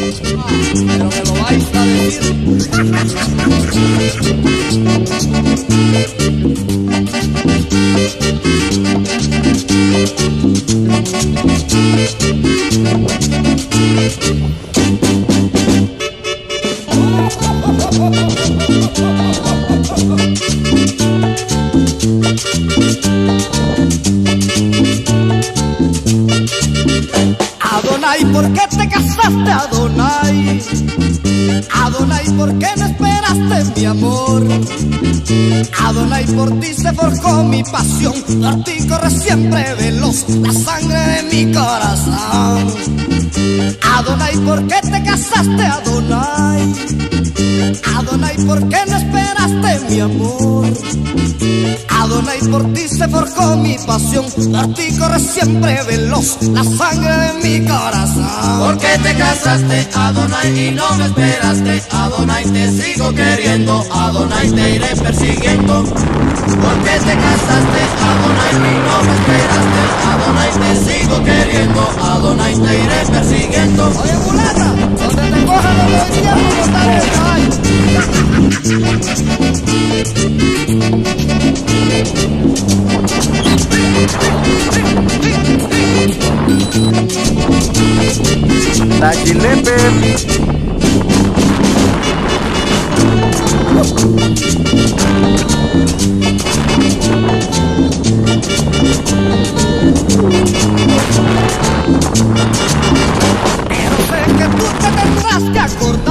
pero me lo a decir. Adonai, ¿por qué te casaste, Adonai? Adonai, ¿por qué no esperaste mi amor? Adonai, por ti se forjó mi pasión, por ti corre siempre veloz la sangre de mi corazón. Adonai, ¿por qué te casaste, Adonai? Adonai, ¿por qué no esperaste mi amor? Por ti se forjó mi pasión, por ti corre siempre veloz la sangre de mi corazón. ¿Por qué te casaste, Adonai, y no me esperaste? Adonai, te sigo queriendo, Adonai, te iré persiguiendo. ¿Por qué te casaste, Adonai, y no me esperaste? Adonai, te sigo queriendo, Adonai, te iré persiguiendo. Oye, mulata, La Gilepe. Pero sé que tú te tendrás que acordar.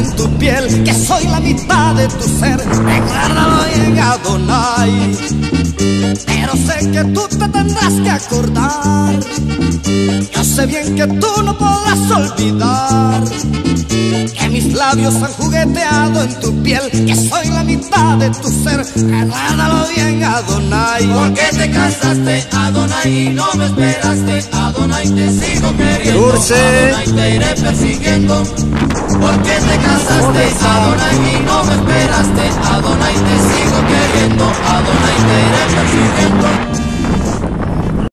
En tu piel. Que soy la mitad de tu ser. Recuérdalo bien, Adonai. Pero sé que tú te tendrás que acordar. Yo sé bien que tú no podrás olvidar. Mis labios han jugueteado en tu piel. Que soy la mitad de tu ser. Recuérdalo bien, Adonai. ¿Por qué te casaste, Adonai, y no me esperaste? Adonai, te sigo queriendo, Dulce. Adonai, te iré persiguiendo. ¿Por qué te casaste, Adonai, y no me esperaste? Adonai, te sigo